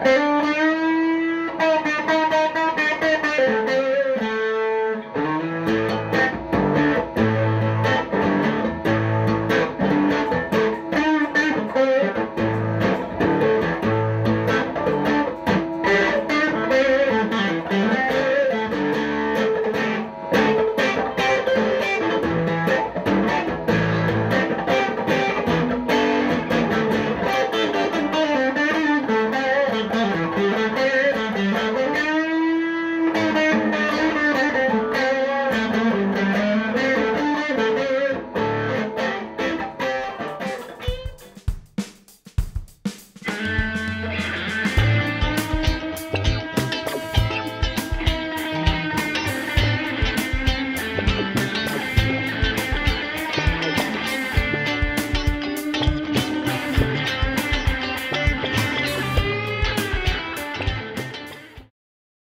Bye.